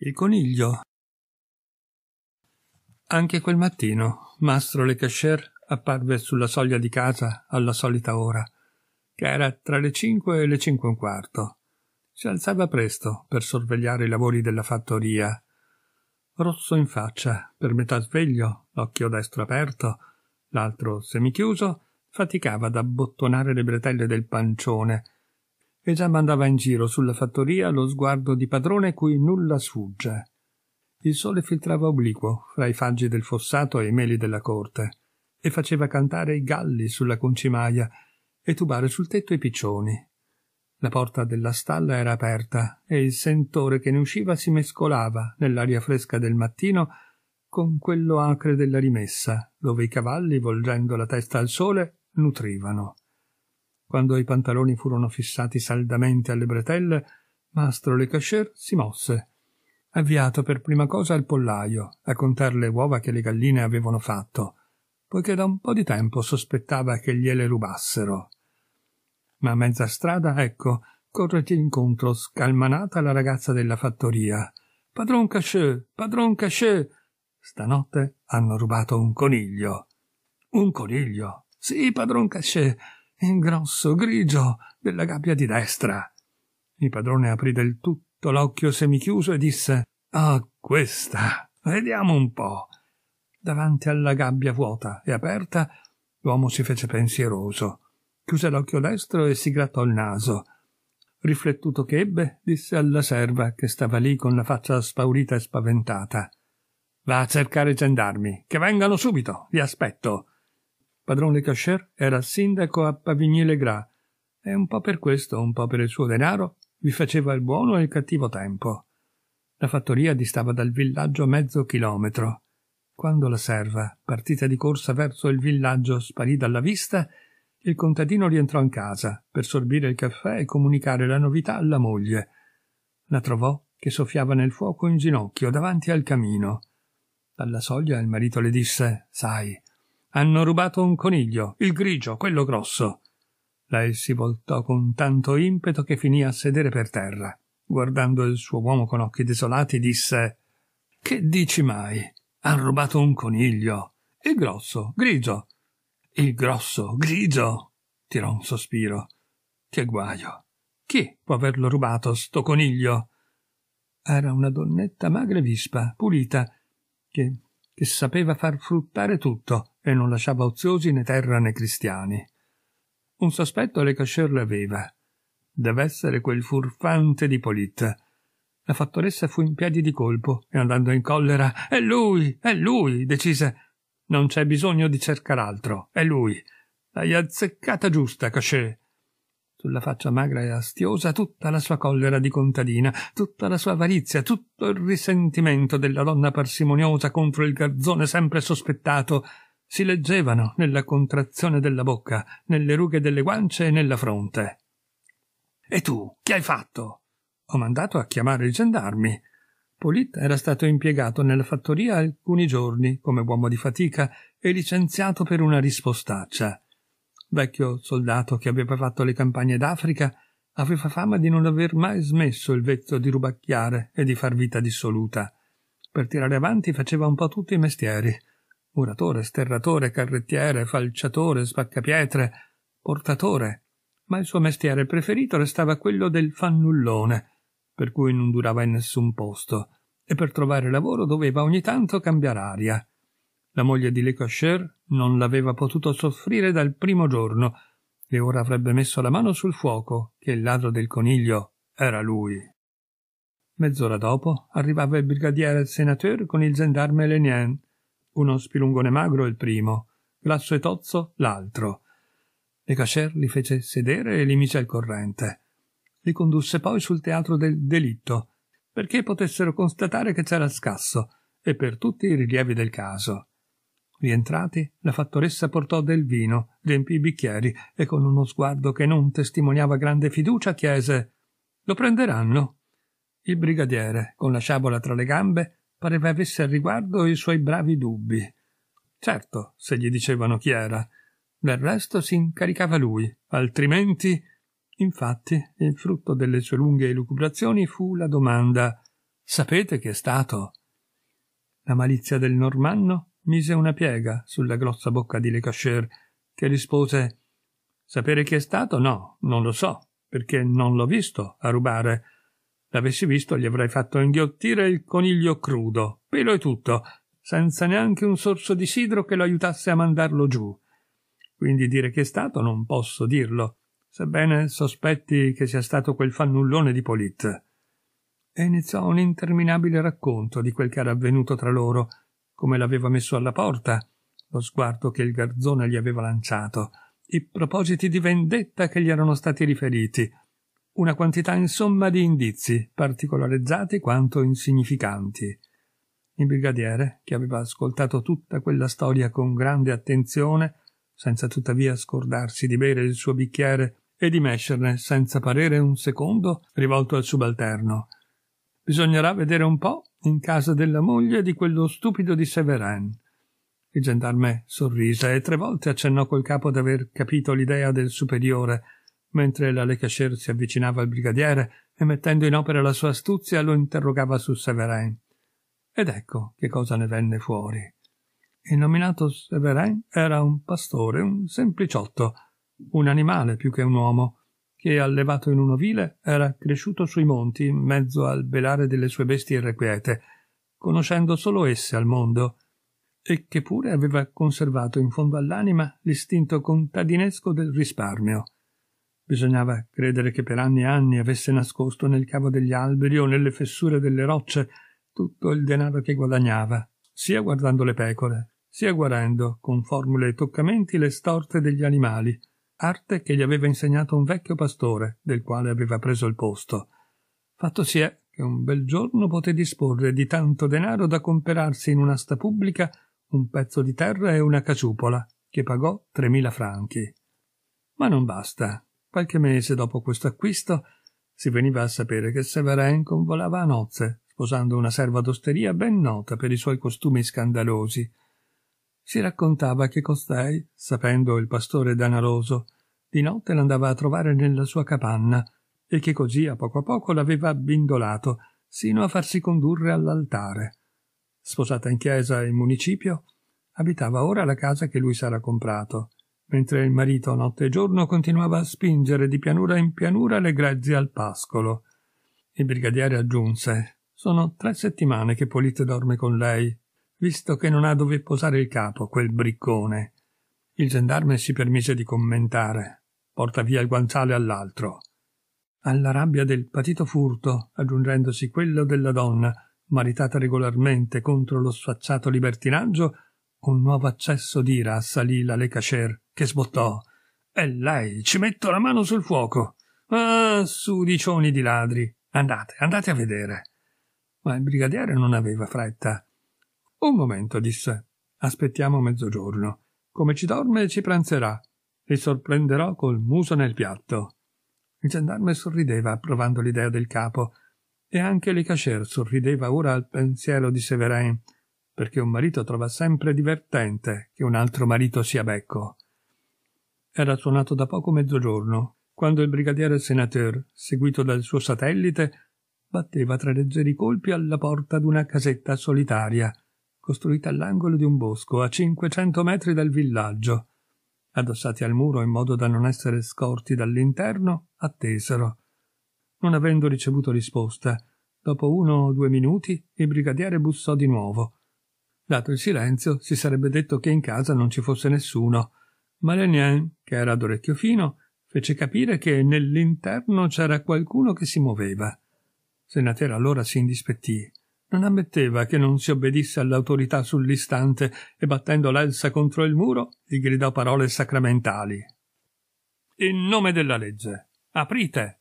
Il coniglio. Anche quel mattino mastro Le Cachere apparve sulla soglia di casa alla solita ora, che era tra le cinque e le cinque e un quarto. Si alzava presto per sorvegliare i lavori della fattoria. Rosso in faccia, per metà sveglio, l'occhio destro aperto, l'altro semichiuso, faticava ad abbottonare le bretelle del pancione e già mandava in giro sulla fattoria lo sguardo di padrone cui nulla sfugge. Il sole filtrava obliquo fra i faggi del fossato e i meli della corte e faceva cantare i galli sulla concimaia e tubare sul tetto i piccioni. La porta della stalla era aperta e il sentore che ne usciva si mescolava nell'aria fresca del mattino con quello acre della rimessa, dove i cavalli, volgendo la testa al sole, nutrivano. Quando i pantaloni furono fissati saldamente alle bretelle, mastro Le Cachere si mosse, avviato per prima cosa al pollaio a contar le uova che le galline avevano fatto, poiché da un po' di tempo sospettava che gliele rubassero. Ma a mezza strada, ecco, corregge incontro scalmanata la ragazza della fattoria. Padron Cachet, padron Cachet! Stanotte hanno rubato un coniglio. Un coniglio? Sì, padron Cachet, in grosso, grigio, della gabbia di destra. Il padrone aprì del tutto l'occhio semichiuso e disse Ah, questa. Vediamo un po. Davanti alla gabbia vuota e aperta, l'uomo si fece pensieroso. Chiuse l'occhio destro e si grattò il naso. Riflettuto che ebbe, disse alla serva che stava lì con la faccia spaurita e spaventata. Va a cercare i gendarmi, che vengano subito, vi aspetto. Padrone Cacher era sindaco a Pavigny-le-Gras e un po' per questo, un po' per il suo denaro, vi faceva il buono e il cattivo tempo. La fattoria distava dal villaggio mezzo chilometro. Quando la serva, partita di corsa verso il villaggio, sparì dalla vista, il contadino rientrò in casa per sorbire il caffè e comunicare la novità alla moglie. La trovò che soffiava nel fuoco in ginocchio davanti al camino. Dalla soglia il marito le disse Sai, hanno rubato un coniglio, il grigio, quello grosso. Lei si voltò con tanto impeto che finì a sedere per terra. Guardando il suo uomo con occhi desolati, disse Che dici mai? Han rubato un coniglio. Il grosso, grigio. Il grosso, grigio. tirò un sospiro. Che guaio. Chi può averlo rubato, sto coniglio? Era una donnetta magra e vispa, pulita, che, che sapeva far fruttare tutto e non lasciava oziosi né terra né cristiani. Un sospetto le Cachere l'aveva. Deve essere quel furfante di Polit. La fattoressa fu in piedi di colpo e andando in collera È lui, è lui, decise. Non c'è bisogno di cercar altro, è lui. L'hai azzeccata giusta, Cachet. Sulla faccia magra e astiosa tutta la sua collera di contadina, tutta la sua avarizia, tutto il risentimento della donna parsimoniosa contro il garzone sempre sospettato si leggevano nella contrazione della bocca, nelle rughe delle guance e nella fronte. E tu, che hai fatto? Ho mandato a chiamare i gendarmi. Polit era stato impiegato nella fattoria alcuni giorni come uomo di fatica e licenziato per una rispostaccia. Vecchio soldato che aveva fatto le campagne d'Africa, aveva fama di non aver mai smesso il vezzo di rubacchiare e di far vita dissoluta. Per tirare avanti faceva un po' tutti i mestieri muratore, sterratore, carrettiere, falciatore, spaccapietre, portatore, ma il suo mestiere preferito restava quello del fannullone, per cui non durava in nessun posto, e per trovare lavoro doveva ogni tanto cambiare aria. La moglie di Le Cocher non l'aveva potuto soffrire dal primo giorno, e ora avrebbe messo la mano sul fuoco che il ladro del coniglio era lui. Mezz'ora dopo arrivava il brigadiere Senateur con il gendarme Lenien, uno spilungone magro il primo, grasso e tozzo l'altro. Le Cacher li fece sedere e li mise al corrente. Li condusse poi sul teatro del delitto, perché potessero constatare che c'era scasso, e per tutti i rilievi del caso. Rientrati, la fattoressa portò del vino, riempì i bicchieri e con uno sguardo che non testimoniava grande fiducia chiese Lo prenderanno? Il brigadiere, con la sciabola tra le gambe, pareva avesse al riguardo i suoi bravi dubbi. Certo, se gli dicevano chi era. Del resto si incaricava lui, altrimenti. Infatti, il frutto delle sue lunghe elucubrazioni fu la domanda Sapete chi è stato? La malizia del normanno mise una piega sulla grossa bocca di Lecacher, che rispose Sapere chi è stato? No, non lo so, perché non l'ho visto a rubare. L'avessi visto gli avrei fatto inghiottire il coniglio crudo, pelo e tutto, senza neanche un sorso di sidro che lo aiutasse a mandarlo giù. Quindi dire chi è stato non posso dirlo, sebbene sospetti che sia stato quel fannullone di Polit. E iniziò un interminabile racconto di quel che era avvenuto tra loro, come l'aveva messo alla porta, lo sguardo che il garzone gli aveva lanciato, i propositi di vendetta che gli erano stati riferiti, una quantità insomma di indizi, particolarizzati quanto insignificanti. Il brigadiere, che aveva ascoltato tutta quella storia con grande attenzione, senza tuttavia scordarsi di bere il suo bicchiere e di mescerne senza parere un secondo, rivolto al subalterno. Bisognerà vedere un po' in casa della moglie di quello stupido di Severin. Il gendarme sorrise e tre volte accennò col capo d'aver capito l'idea del superiore, mentre la Lecasher si avvicinava al brigadiere e mettendo in opera la sua astuzia lo interrogava su Severin. Ed ecco che cosa ne venne fuori. Il nominato Severin era un pastore, un sempliciotto, un animale più che un uomo, che allevato in un ovile era cresciuto sui monti in mezzo al belare delle sue bestie irrequiete, conoscendo solo esse al mondo, e che pure aveva conservato in fondo all'anima l'istinto contadinesco del risparmio. Bisognava credere che per anni e anni avesse nascosto nel cavo degli alberi o nelle fessure delle rocce tutto il denaro che guadagnava, sia guardando le pecore, sia guarendo, con formule e toccamenti, le storte degli animali, arte che gli aveva insegnato un vecchio pastore, del quale aveva preso il posto. Fatto si è che un bel giorno poté disporre di tanto denaro da comperarsi in un'asta pubblica un pezzo di terra e una caciupola, che pagò tremila franchi. Ma non basta. Qualche mese dopo questo acquisto si veniva a sapere che Severin convolava a nozze, sposando una serva d'osteria ben nota per i suoi costumi scandalosi. Si raccontava che costei, sapendo il pastore danaroso, di notte l'andava a trovare nella sua capanna e che così a poco a poco l'aveva abbindolato sino a farsi condurre all'altare sposata in chiesa e in municipio, abitava ora la casa che lui s'era comprato, mentre il marito notte e giorno continuava a spingere di pianura in pianura le grazie al pascolo. Il brigadiere aggiunse sono tre settimane che Polite dorme con lei, visto che non ha dove posare il capo, quel briccone. Il gendarme si permise di commentare. Porta via il guanciale all'altro. Alla rabbia del patito furto, aggiungendosi quello della donna, maritata regolarmente contro lo sfacciato libertinaggio, un nuovo accesso d'ira assalì la Lecacher, che sbottò. È lei, ci metto la mano sul fuoco. Ah, su dicioni di ladri. Andate, andate a vedere. Ma il brigadiere non aveva fretta. Un momento, disse. Aspettiamo mezzogiorno. Come ci dorme ci pranzerà. Li sorprenderò col muso nel piatto. Il gendarme sorrideva approvando l'idea del capo e anche Licacher sorrideva ora al pensiero di Severin, perché un marito trova sempre divertente che un altro marito sia becco. Era suonato da poco mezzogiorno, quando il brigadiere senateur, seguito dal suo satellite, batteva tra leggeri colpi alla porta d'una casetta solitaria, costruita all'angolo di un bosco a cinquecento metri dal villaggio. Addossati al muro in modo da non essere scorti dall'interno, attesero non avendo ricevuto risposta, dopo uno o due minuti il brigadiere bussò di nuovo. Dato il silenzio, si sarebbe detto che in casa non ci fosse nessuno, ma Lenien, che era d'orecchio fino, fece capire che nell'interno c'era qualcuno che si muoveva. Senatera allora si indispettì. Non ammetteva che non si obbedisse all'autorità sull'istante e battendo l'elsa contro il muro gli gridò parole sacramentali. In nome della legge, aprite!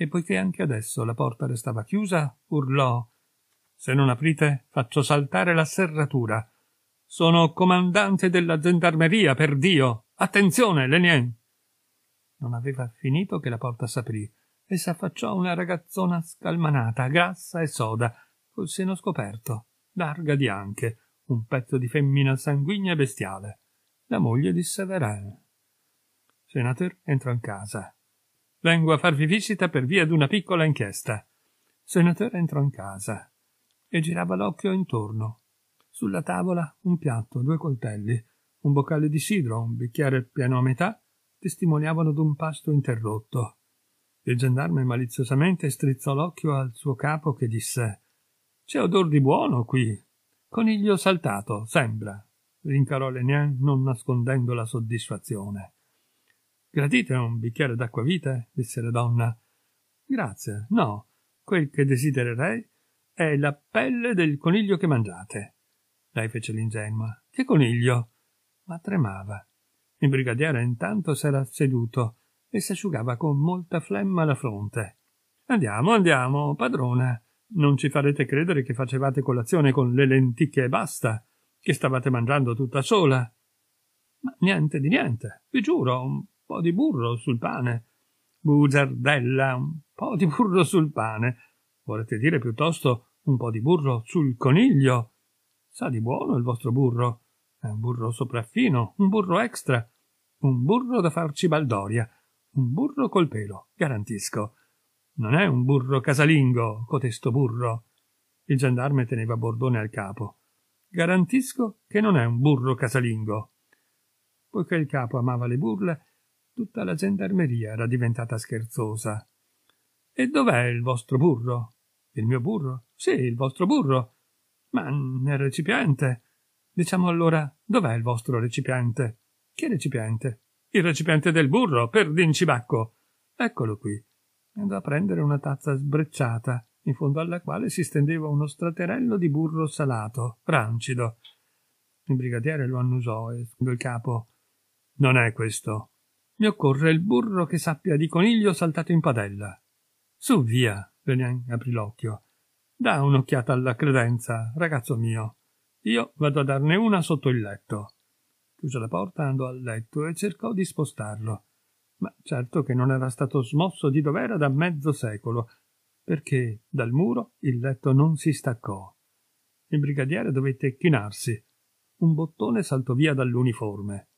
e poiché anche adesso la porta restava chiusa, urlò Se non aprite, faccio saltare la serratura. Sono comandante della gendarmeria, per Dio. Attenzione, Lenien. Non aveva finito che la porta s'aprì e s'affacciò una ragazzona scalmanata, grassa e soda, col seno scoperto, larga di anche, un pezzo di femmina sanguigna e bestiale, la moglie di Severin. Senator entrò in casa. Vengo a farvi visita per via d'una piccola inchiesta. senatore entrò in casa e girava l'occhio intorno. Sulla tavola un piatto, due coltelli, un boccale di sidro, un bicchiere pieno a metà testimoniavano d'un pasto interrotto. Il gendarme maliziosamente strizzò l'occhio al suo capo che disse C'è odor di buono qui. Coniglio saltato, sembra, rincarò Lenien non nascondendo la soddisfazione. Gradite un bicchiere d'acqua vite? disse la donna. Grazie, no. Quel che desidererei è la pelle del coniglio che mangiate. Lei fece l'ingenua. Che coniglio? Ma tremava. Il brigadiere intanto s'era seduto e si asciugava con molta flemma la fronte. Andiamo, andiamo, padrona. Non ci farete credere che facevate colazione con le lenticchie e basta, che stavate mangiando tutta sola. Ma niente di niente, vi giuro, un po' di burro sul pane. Bugiardella, un po' di burro sul pane. Volete dire piuttosto un po' di burro sul coniglio? Sa di buono il vostro burro. È un burro sopraffino, un burro extra, un burro da farci baldoria, un burro col pelo, garantisco. Non è un burro casalingo, cotesto burro. Il gendarme teneva Bordone al capo. Garantisco che non è un burro casalingo. Poiché il capo amava le burle, tutta la gendarmeria era diventata scherzosa. E dov'è il vostro burro? Il mio burro? Sì, il vostro burro. Ma nel recipiente. Diciamo allora, dov'è il vostro recipiente? Che recipiente? Il recipiente del burro, per d'incibacco. Eccolo qui. Andò a prendere una tazza sbrecciata, in fondo alla quale si stendeva uno straterello di burro salato, rancido. Il brigadiere lo annusò e scudò il capo. Non è questo. Mi occorre il burro che sappia di coniglio saltato in padella. Su via. Venian aprì l'occhio. Da un'occhiata alla credenza, ragazzo mio. Io vado a darne una sotto il letto. Chiuse la porta, andò al letto e cercò di spostarlo. Ma certo che non era stato smosso di dov'era da mezzo secolo, perché dal muro il letto non si staccò. Il brigadiere dovette chinarsi. Un bottone saltò via dall'uniforme.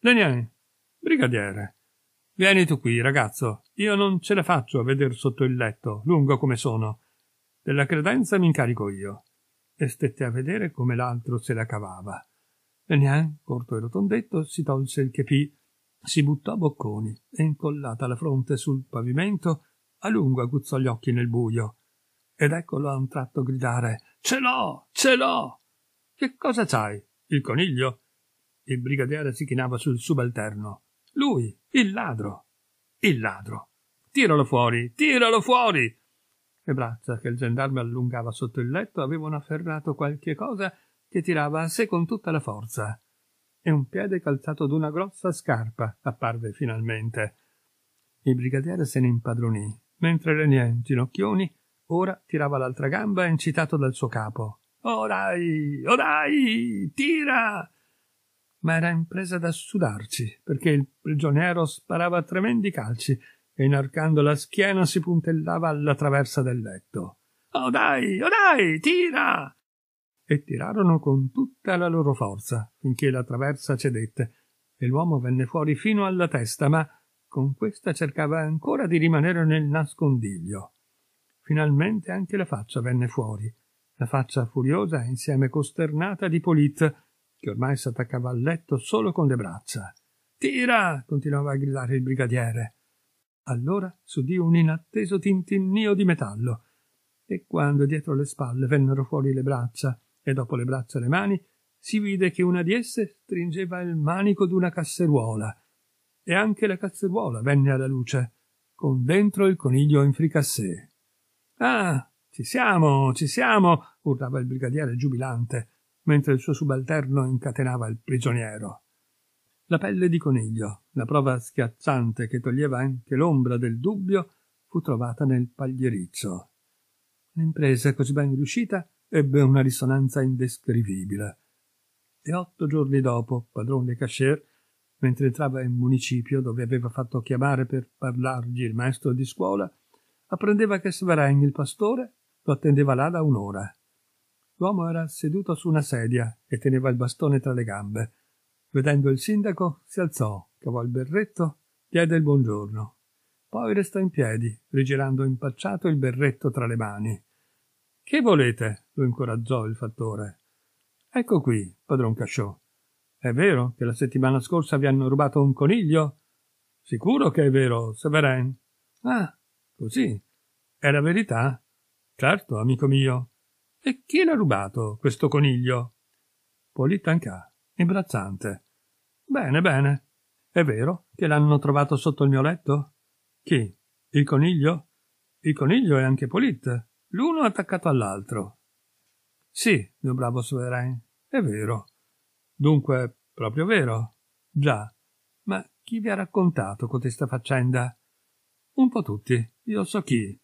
Lenien, brigadiere, vieni tu qui, ragazzo. Io non ce la faccio a veder sotto il letto, lungo come sono. Della credenza mi incarico io e stette a vedere come l'altro se la cavava. Venian, corto e rotondetto, si tolse il chepì, si buttò a bocconi e, incollata la fronte sul pavimento, a lungo aguzzò gli occhi nel buio. Ed eccolo a un tratto gridare Ce l'ho! Ce l'ho! Che cosa c'hai? Il coniglio? Il brigadiere si chinava sul subalterno. Lui, il ladro. Il ladro. Tiralo fuori, tiralo fuori! Le braccia che il gendarme allungava sotto il letto avevano afferrato qualche cosa che tirava a sé con tutta la forza. E un piede calzato d'una grossa scarpa apparve finalmente. Il brigadiere se ne impadronì, mentre Lenien, ginocchioni, ora tirava l'altra gamba incitato dal suo capo. Orai! Orai! Tira! Ma era impresa da sudarci, perché il prigioniero sparava tremendi calci e inarcando la schiena si puntellava alla traversa del letto. Oh dai, oh dai, tira! E tirarono con tutta la loro forza, finché la traversa cedette, e l'uomo venne fuori fino alla testa, ma con questa cercava ancora di rimanere nel nascondiglio. Finalmente anche la faccia venne fuori, la faccia furiosa insieme costernata di Polit, che ormai s'attaccava al letto solo con le braccia. Tira! continuava a gridare il brigadiere. Allora s'udì un inatteso tintinnio di metallo, e quando dietro le spalle vennero fuori le braccia e dopo le braccia le mani, si vide che una di esse stringeva il manico d'una casseruola, e anche la casseruola venne alla luce, con dentro il coniglio in fricassè. Ah, ci siamo, ci siamo! urlava il brigadiere giubilante, mentre il suo subalterno incatenava il prigioniero. La pelle di coniglio, la prova schiacciante che toglieva anche l'ombra del dubbio, fu trovata nel paglierizzo. L'impresa così ben riuscita ebbe una risonanza indescrivibile. E otto giorni dopo, padrone Cascher, mentre entrava in municipio dove aveva fatto chiamare per parlargli il maestro di scuola, apprendeva che Sverin, il pastore, lo attendeva là da un'ora. L'uomo era seduto su una sedia e teneva il bastone tra le gambe Vedendo il sindaco, si alzò, cavò il berretto, diede il buongiorno. Poi restò in piedi, rigirando impacciato il berretto tra le mani. Che volete? lo incoraggiò il fattore. Ecco qui, padron Casciò. È vero che la settimana scorsa vi hanno rubato un coniglio? Sicuro che è vero, Severin. Ah, così. È la verità? Certo, amico mio. E chi l'ha rubato, questo coniglio? Politancà, imbarazzante. Bene, bene. È vero che l'hanno trovato sotto il mio letto? Chi? Il coniglio? Il coniglio è anche Polit, l'uno attaccato all'altro. Sì, mio bravo Sovereign, è vero. Dunque, proprio vero? Già. Ma chi vi ha raccontato cotesta faccenda? Un po' tutti, io so chi.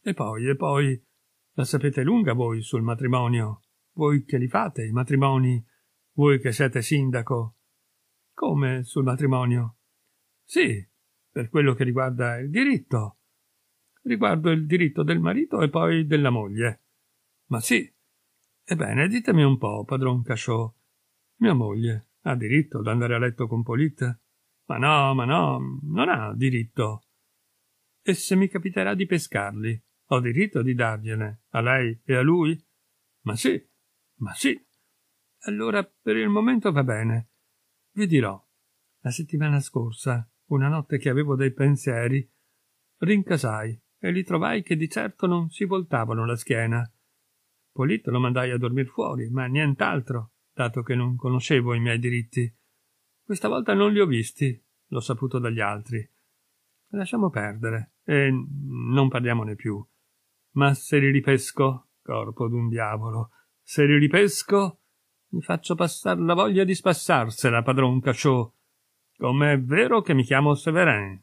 E poi, e poi, la sapete lunga voi sul matrimonio? Voi che li fate, i matrimoni? Voi che siete sindaco? Come sul matrimonio? Sì, per quello che riguarda il diritto. Riguardo il diritto del marito e poi della moglie. Ma sì. Ebbene, ditemi un po', padron Cachot. Mia moglie ha diritto ad andare a letto con Polite? Ma no, ma no, non ha diritto. E se mi capiterà di pescarli, ho diritto di dargliene a lei e a lui? Ma sì, ma sì. Allora per il momento va bene. Vi dirò. La settimana scorsa, una notte che avevo dei pensieri, rincasai e li trovai che di certo non si voltavano la schiena. Polito lo mandai a dormir fuori, ma nient'altro, dato che non conoscevo i miei diritti. Questa volta non li ho visti, l'ho saputo dagli altri. Lasciamo perdere e non parliamone più. Ma se li ripesco, corpo d'un diavolo, se li ripesco, mi faccio passar la voglia di spassarsela, padron Cachot. Com'è vero che mi chiamo Severin.